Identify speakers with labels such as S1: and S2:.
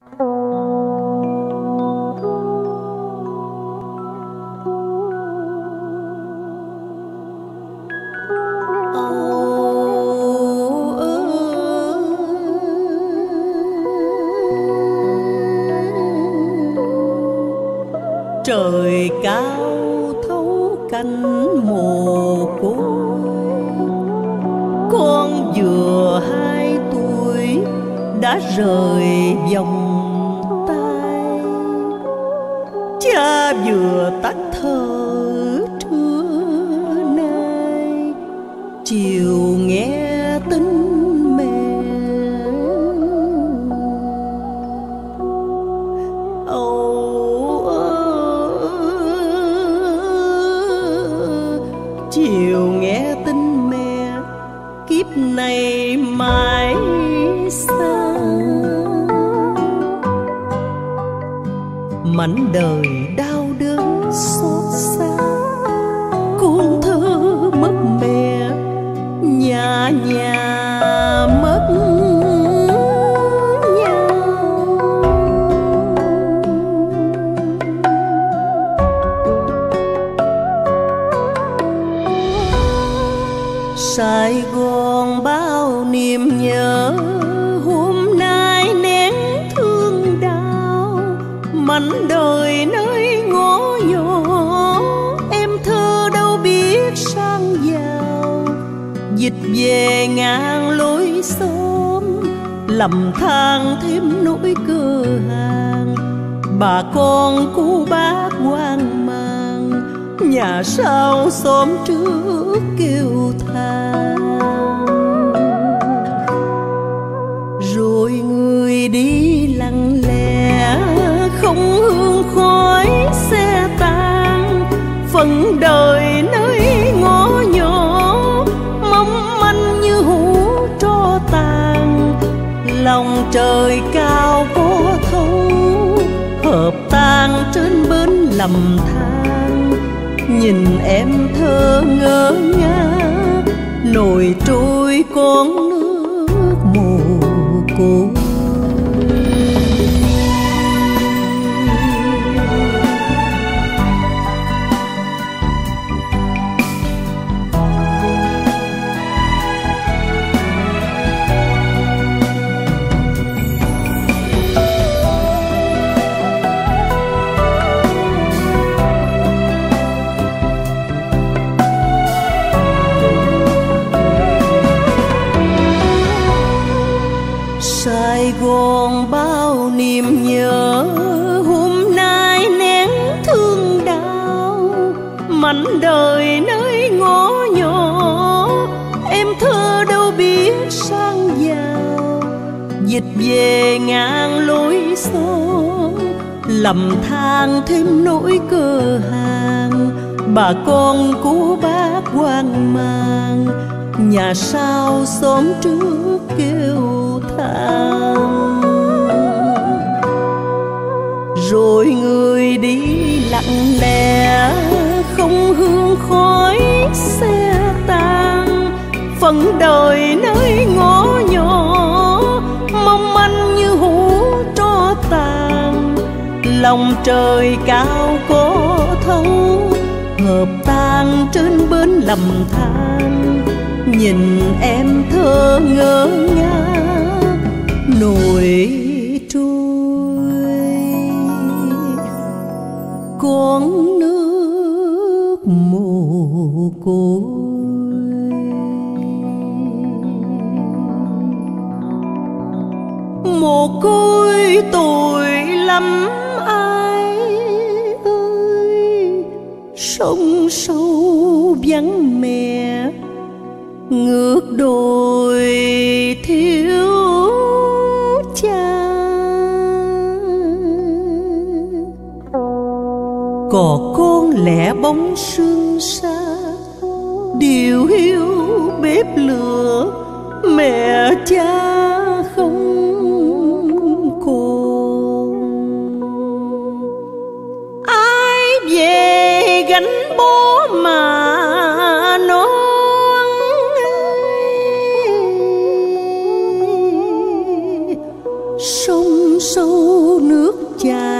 S1: trời cao thấu cánh mồ côi con vừa hai tuổi đã rời vòng vừa tắt thở trưa nay. Chiều nghe tin mẹ. Âu chiều nghe tin mẹ, kiếp này mãi xa. Mảnh đời đau đớn xót xa. Con thơ mất mẹ, nhà nhà mất Sài Gòn bao niềm nhớ. Đời nơi ngõ nhỏ. Em thơ đâu biết sang giàu. Dịch về ngang lối xóm, lầm than thêm nỗi cơ hàng. Bà con cô bác hoang mang, nhà sau xóm trước kêu than. Đời nơi ngõ nhỏ, mong manh như hũ tro tàn. Lòng trời cao vô thấu, hợp tan trên bến lầm than. Nhìn em thơ ngơ ngác nổi trôi con nước. Gòn bao niềm nhớ. Hôm nay nén thương đau mảnh đời nơi ngõ nhỏ. Em thơ đâu biết sang giàu, dịch về ngang lối xóm. Lầm than thêm nỗi cơ hàng, bà con cô bác hoang mang. Nhà sao xóm trước kêu rồi người đi lặng lẽ, không hương khói xe tan phần đời nơi ngõ nhỏ, mong manh như hũ tro tàn lòng trời cao có thấu, hợp tan trên bến lầm than. Nhìn em thơ ngơ ngác nổi trôi. Con nước mồ côi. Mồ côi tội lắm ai ơi. Sông sâu vắng mẹ ngược đồi. Con lẻ bóng sương xa điều hiu bếp lửa mẹ cha không còn. Ai về gánh bố mà non sông sông sâu nước chảy